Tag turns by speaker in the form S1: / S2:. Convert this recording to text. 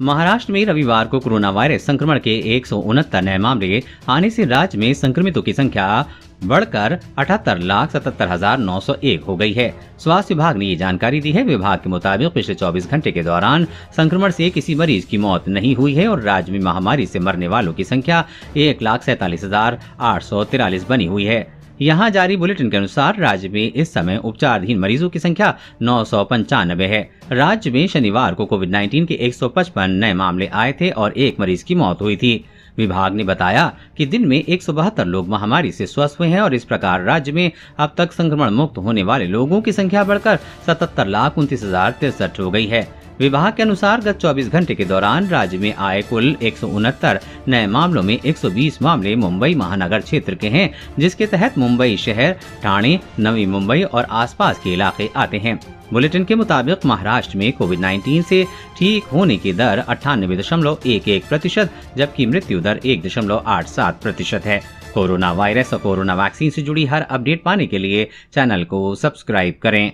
S1: महाराष्ट्र में रविवार को कोरोना वायरस संक्रमण के एक सौ उनहत्तर नए मामले आने से राज्य में संक्रमितों की संख्या बढ़कर अठहत्तर लाख सतहत्तर हज़ार नौ सौ एक हो गई है। स्वास्थ्य विभाग ने ये जानकारी दी है। विभाग के मुताबिक पिछले 24 घंटे के दौरान संक्रमण से किसी मरीज़ की मौत नहीं हुई है और राज्य में महामारी से मरने वालों की संख्या एक लाख सैतालीस हज़ार आठ सौ तिरालीस बनी हुई है। यहाँ जारी बुलेटिन के अनुसार राज्य में इस समय उपचाराधीन मरीजों की संख्या नौ सौ पंचानबे है। राज्य में शनिवार को कोविड 19 के 155 नए मामले आए थे और एक मरीज़ की मौत हुई थी। विभाग ने बताया कि दिन में एक सौ बहत्तर लोग महामारी से स्वस्थ हुए हैं और इस प्रकार राज्य में अब तक संक्रमण मुक्त होने वाले लोगों की संख्या बढ़कर सतहत्तर लाख उनतीस हज़ार तिरसठ हो गई है। विभाग के अनुसार गत 24 घंटे के दौरान राज्य में आए कुल एक सौ उनहत्तर नए मामलों में 120 मामले मुंबई महानगर क्षेत्र के हैं, जिसके तहत मुंबई शहर, ठाणे, नवी मुंबई और आसपास के इलाके आते हैं। बुलेटिन के मुताबिक महाराष्ट्र में कोविड 19 से ठीक होने की दर अट्ठानबे दशमलव एक एक प्रतिशत, जबकि मृत्यु दर एक दशमलव आठ सात प्रतिशत है। कोरोना वायरस और कोरोना वैक्सीन से जुड़ी हर अपडेट पाने के लिए चैनल को सब्सक्राइब करें।